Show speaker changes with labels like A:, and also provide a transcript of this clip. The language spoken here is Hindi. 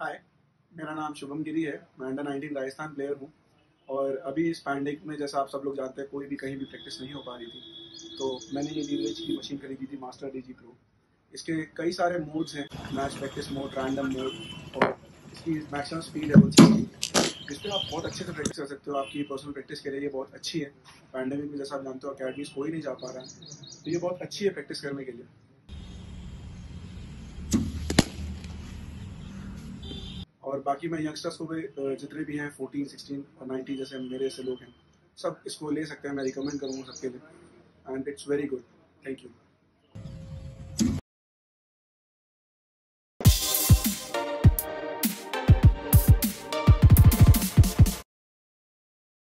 A: मेरा नाम शुभम गिरी है। मैं अंडर 19 राजस्थान प्लेयर हूँ और अभी इस पैंडिक में जैसा आप सब लोग जानते हैं, कोई भी कहीं भी प्रैक्टिस नहीं हो पा रही थी। तो मैंने ये लीवरेज की मशीन खरीदी थी मास्टर डी जी प्रो इसके कई सारे मोड्स हैं match practice mode random mode और इसकी मैक्सिमम स्पीड है वो जिस पर आप बहुत अच्छे से प्रैक्टिस कर सकते हो, आपकी पर्सनल प्रैक्टिस के लिए ये बहुत अच्छी है। पैंडमिक में जैसा आप जानते हो अकेडमीज कोई नहीं जा पा रहा है। तो ये बहुत अच्छी है प्रैक्टिस करने के लिए। और बाकी मैं यंगस्टर्स को भी जितने भी हैं फोर्टीन सिक्सटीन और नाइनटीन जैसे मेरे से लोग हैं, सब इसको ले सकते हैं, मैं रिकमेंड करूँगा सबके लिए। And it's very good thank you